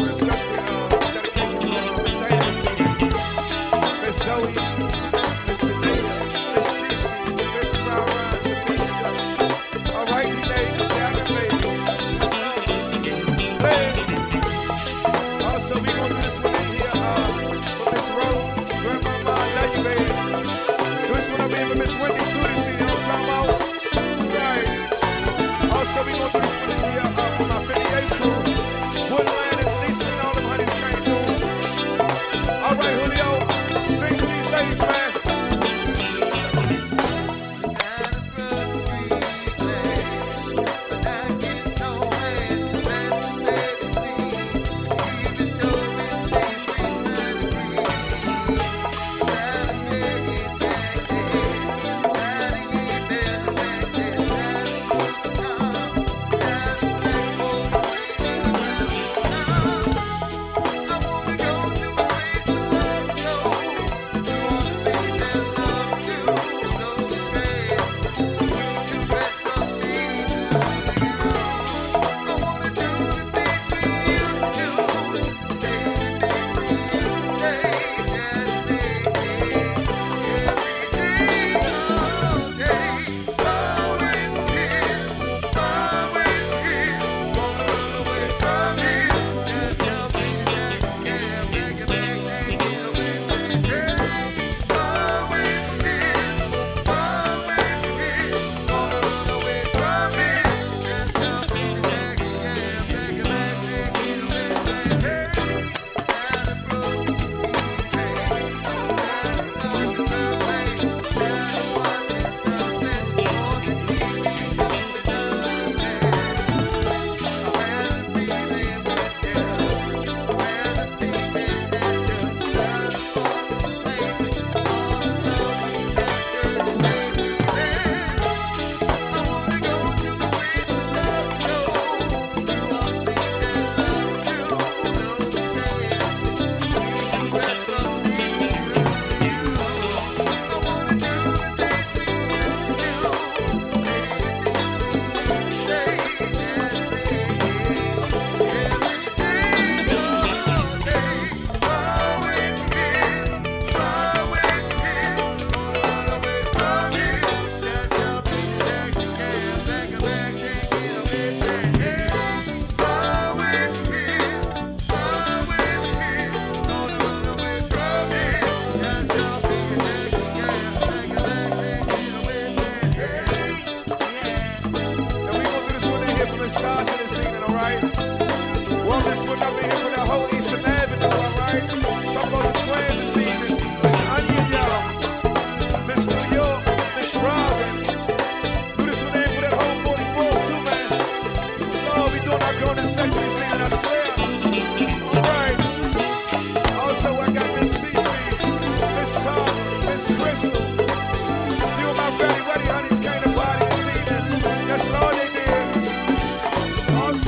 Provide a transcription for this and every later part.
Christmas. Sing to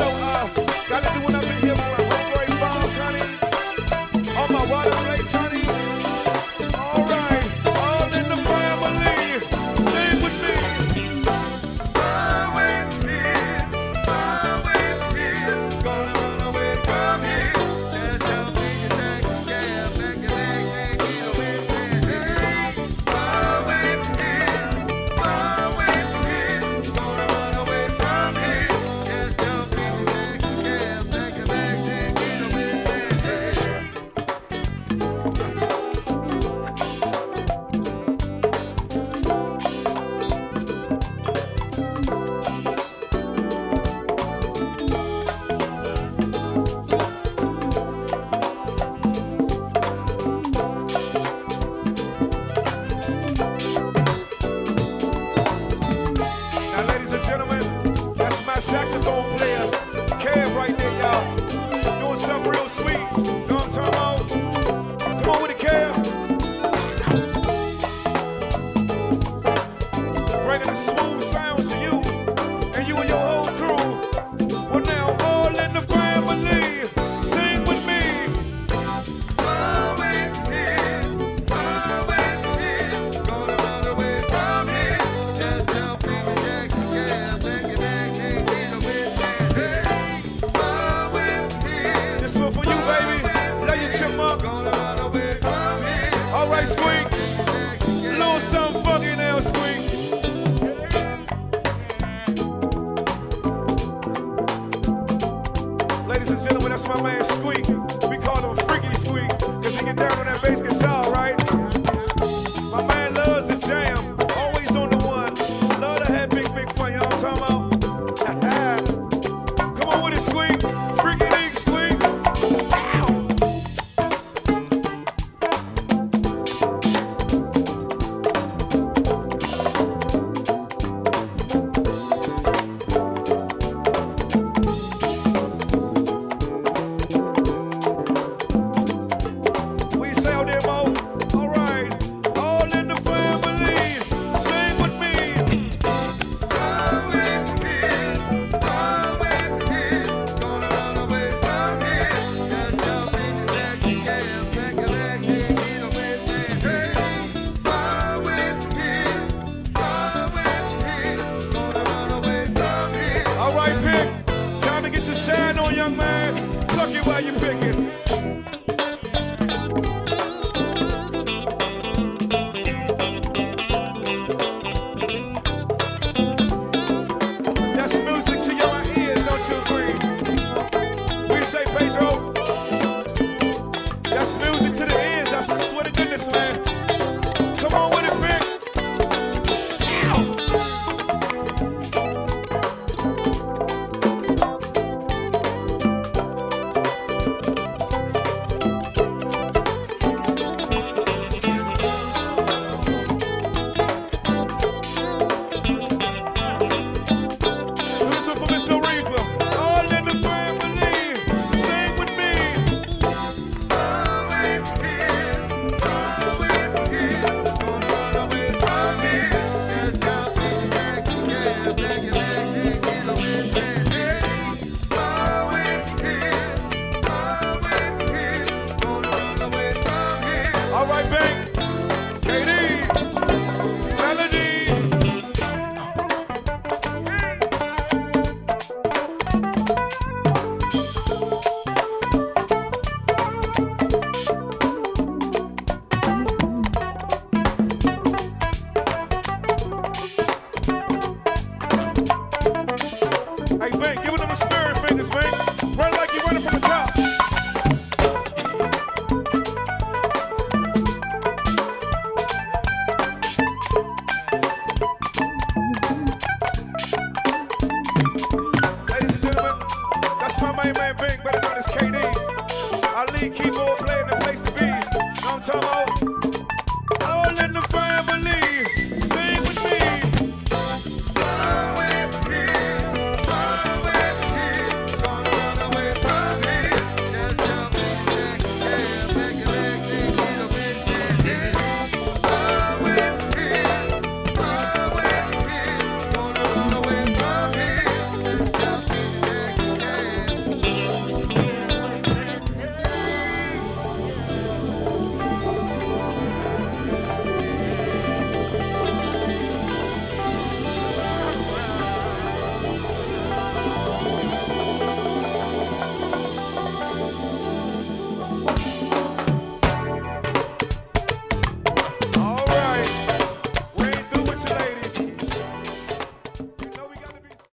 Also, uh, gotta do one up and gentlemen, that's my man Squeak. We call him Freaky Squeak, cause he get down on that bass guitar, right?